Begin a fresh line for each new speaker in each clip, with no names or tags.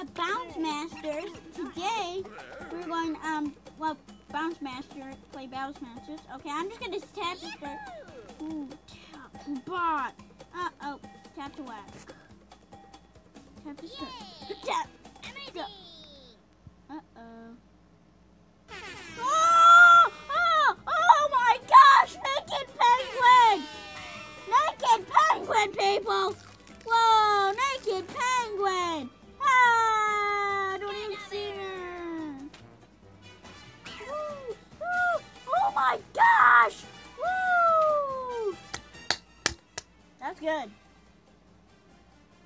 at Bouncemasters. Today, we're going, um, well, Bouncemaster, play Bouncemasters. Okay, I'm just gonna tap to start. Ooh, tap, bot. Uh-oh, tap to whack. Tap to start. Tap. Go. Uh-oh. Oh! Oh! Oh my gosh! Naked penguin! Naked penguin, people! Whoa! Naked penguin! My gosh! Woo! That's good.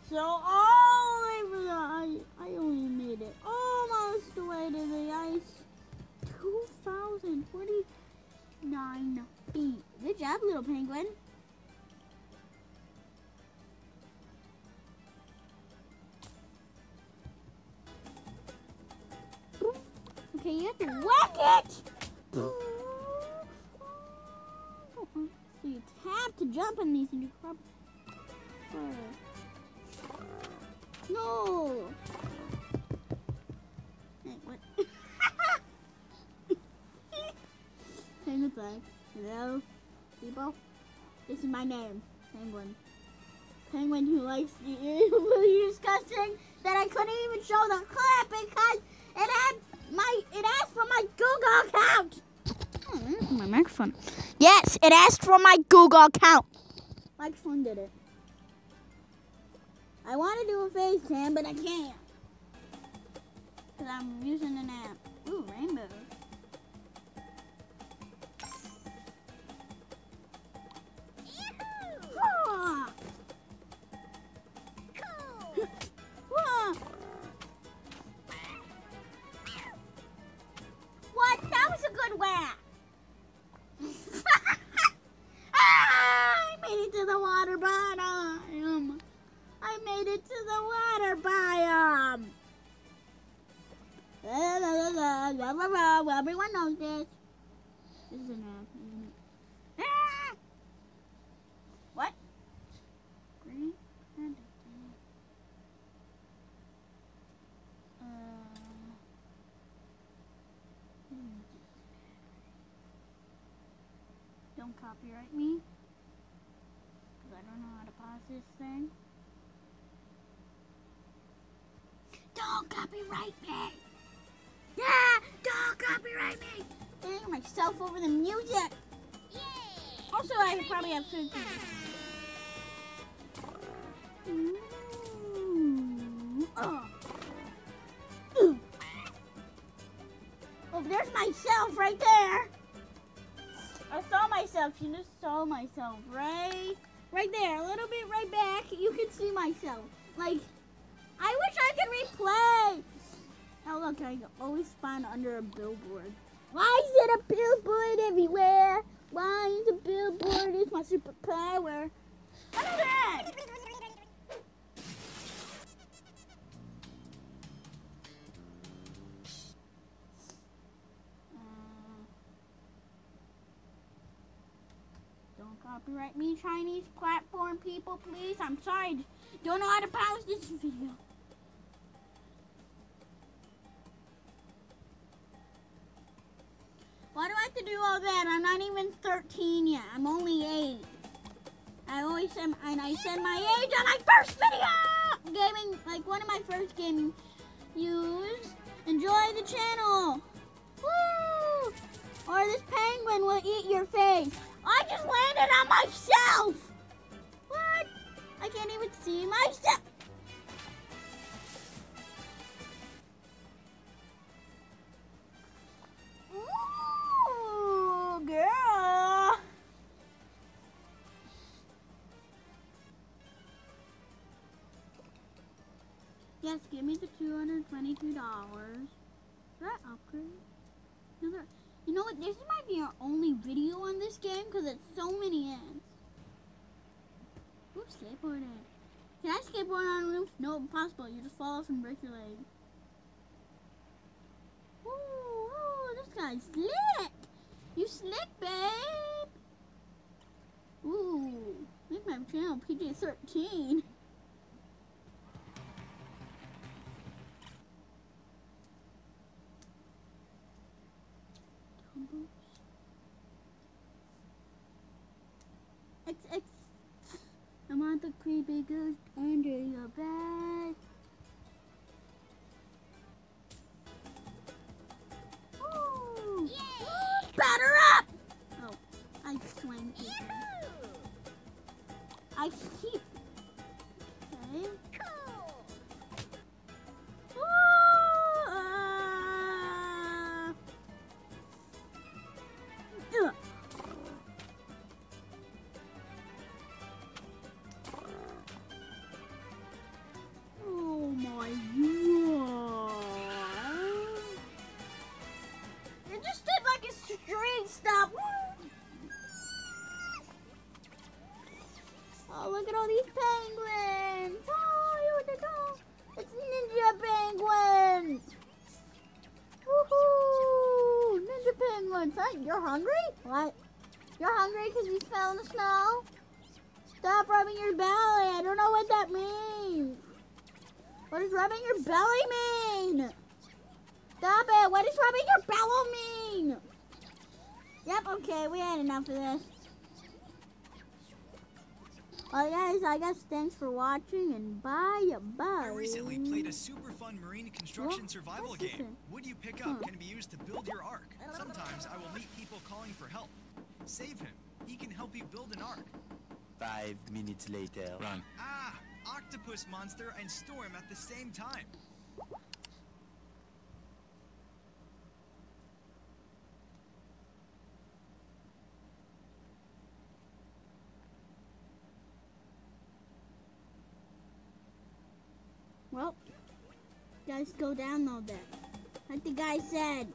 So all the way the I, I only made it almost away to the ice. 2,049 feet. Good job, little penguin. Okay, you have to whack it. So you have to jump on these and you probably. No. Hey, what? Penguin the. Hello, people. This is my name, Penguin. Penguin who likes you. Really disgusting that I couldn't even show the clip because it had my. It asked for my Google account. Oh, my microphone. Yes, it asked for my Google account. Microphone did it. I want to do a face FaceTime, but I can't. Because I'm using an app. Ooh, rainbow. Made it to the water biome. Everyone knows this. This is app. Ah! What? Green? Uh, hmm. Don't copyright me. Because I don't know how to pause this thing. Don't copyright me! Yeah! Don't copyright me! Getting myself over the music! Yay. Also, I probably have food. Mm. Oh. Oh, there's myself right there! I saw myself. You just saw myself, right? Right there. A little bit right back. You can see myself. Like, I wish I could replay. Oh, look, I can always find under a billboard. Why is it a billboard everywhere? Why is a billboard? It's my superpower. I know that. Don't copyright me, Chinese platform people, please. I'm sorry. Don't know how to pause this video. To do all that? I'm not even 13 yet. I'm only 8. I always said, and I said my age on my first video! Gaming, like one of my first gaming views. Enjoy the channel. Woo! Or this penguin will eat your face. I just landed on myself! What? I can't even see myself. Yes, give me the two hundred twenty-two dollars. That upgrade. No, that- You know what? This might be our only video on this game because it's so many ends. Ooh, skateboarding. Can I skateboard on a roof? No, impossible. You just fall off and break your leg. Ooh, ooh, this guy's slick. You slick, babe. Ooh, make my channel PG-13. The creepy ghost under your bed. Ooh. Batter up! Oh, I swam. I keep. You're hungry? What? You're hungry because you fell in the snow? Stop rubbing your belly. I don't know what that means. What does rubbing your belly mean? Stop it. What does rubbing your belly mean? Yep, okay. We had enough of this. Well, guys, I guess thanks for watching and bye bye.
I recently played a super fun marine construction
What?
survival
What's
game.
thing?
Wood you pick
Huh.
up can be used to build your ark. Sometimes I will meet people calling for help. Save him. He can help you build an ark.
Five minutes later. Run.
Ah! Octopus monster and storm at the same time.
Well, guys, go down download that. Like the guy said.